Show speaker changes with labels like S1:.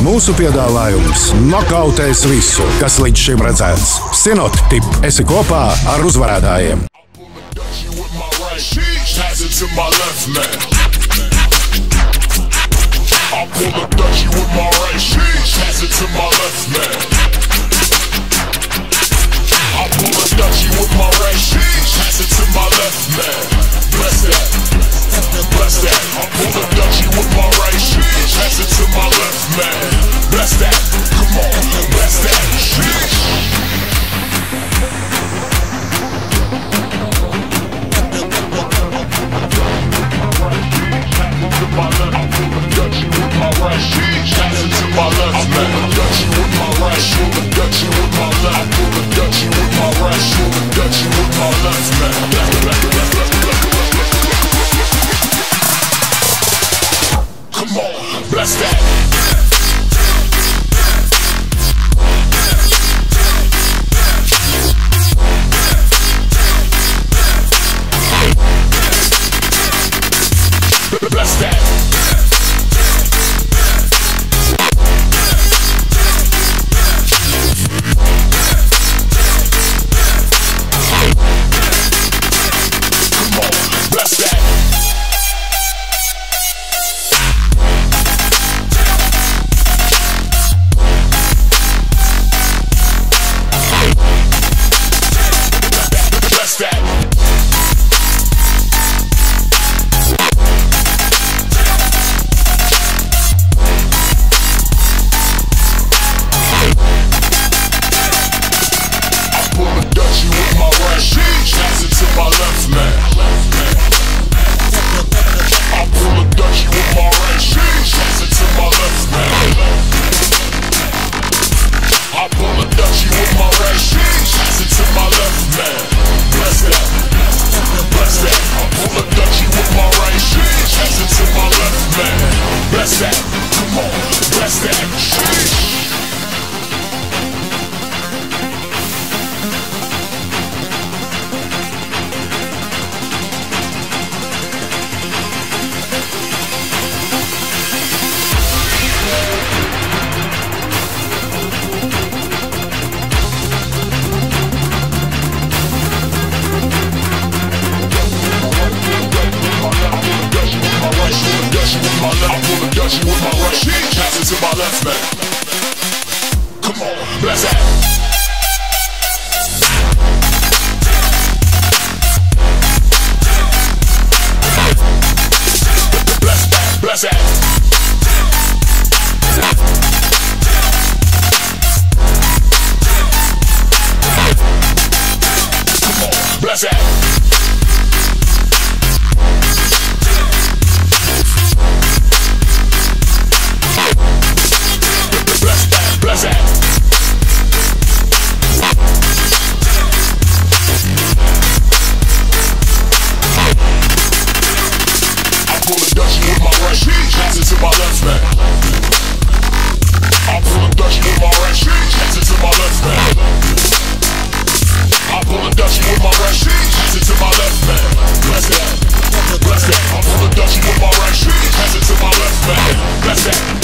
S1: Mūsu piedāvājums - nokautēs visu, kas līdz šim redzēts. Sinot, tip, esi kopā ar uzvarētājiem.
S2: I pull a Dutchie with my right. She pass it to my left. more. Bless that. Bless that. she was my right, She cast in my left man. Come on, bless it. Bless that. with my right. Pass it to my left man. Bless that. Bless that. I'm from the with my right sheet. Pass it to my left man. Bless that.